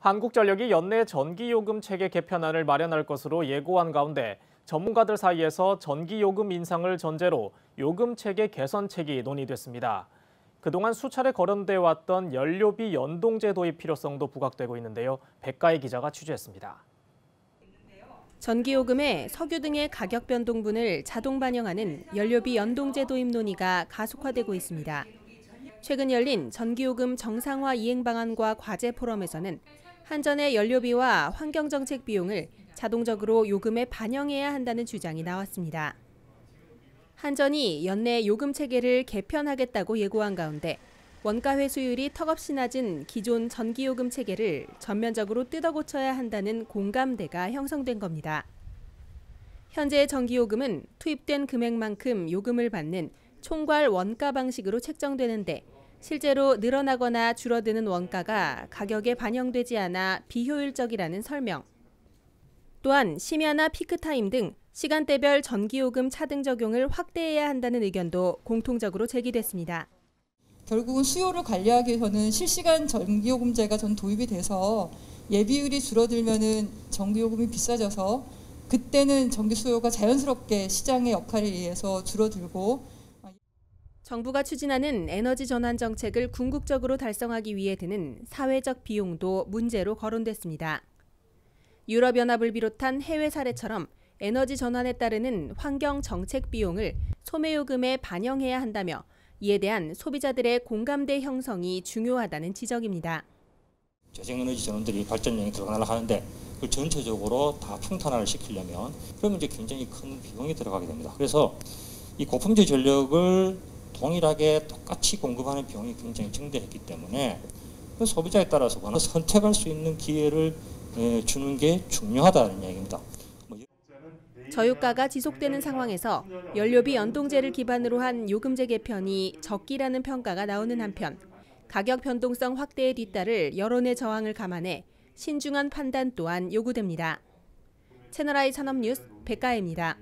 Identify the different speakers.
Speaker 1: 한국전력이 연내 전기요금 체계 개편안을 마련할 것으로 예고한 가운데 전문가들 사이에서 전기요금 인상을 전제로 요금 체계 개선책이 논의됐습니다. 그동안 수차례 거론돼 왔던 연료비 연동제 도입 필요성도 부각되고 있는데요. 백가희 기자가 취재했습니다.
Speaker 2: 전기요금의 석유 등의 가격 변동분을 자동 반영하는 연료비 연동제 도입 논의가 가속화되고 있습니다. 최근 열린 전기요금 정상화 이행 방안과 과제 포럼에서는 한전의 연료비와 환경정책 비용을 자동적으로 요금에 반영해야 한다는 주장이 나왔습니다. 한전이 연내 요금 체계를 개편하겠다고 예고한 가운데 원가 회수율이 턱없이 낮은 기존 전기요금 체계를 전면적으로 뜯어고쳐야 한다는 공감대가 형성된 겁니다. 현재 전기요금은 투입된 금액만큼 요금을 받는 총괄 원가 방식으로 책정되는데 실제로 늘어나거나 줄어드는 원가가 가격에 반영되지 않아 비효율적이라는 설명. 또한 심야나 피크타임 등 시간대별 전기요금 차등 적용을 확대해야 한다는 의견도 공통적으로 제기됐습니다.
Speaker 3: 결국은 수요를 관리하기 위해서는 실시간 전기요금제가 전 도입이 돼서 예비율이 줄어들면은 전기요금이 비싸져서 그때는 전기 수요가 자연스럽게 시장의 역할에 의해서 줄어들고
Speaker 2: 정부가 추진하는 에너지 전환 정책을 궁극적으로 달성하기 위해 드는 사회적 비용도 문제로 거론됐습니다. 유럽연합을 비롯한 해외 사례처럼 에너지 전환에 따르는 환경 정책 비용을 소매요금에 반영해야 한다며 이에 대한 소비자들의 공감대 형성이 중요하다는 지적입니다.
Speaker 4: 재생에너지 전원들이 발전량이 들어가려 하는데 그걸 전체적으로 다 평탄화를 시키려면 그러면 이제 굉장히 큰 비용이 들어가게 됩니다. 그래서 이 고품질 전력을 동일하게 똑같이 공급하는 비용이 굉장히 증대했기 때문에 그 소비자에 따라서 선택할 수 있는 기회를 주는 게 중요하다는 이야기입니다.
Speaker 2: 저유가가 지속되는 상황에서 연료비 연동제를 기반으로 한 요금제 개편이 적기라는 평가가 나오는 한편 가격 변동성 확대에 뒤따를 여론의 저항을 감안해 신중한 판단 또한 요구됩니다. 채널I 산업뉴스 백가혜입니다.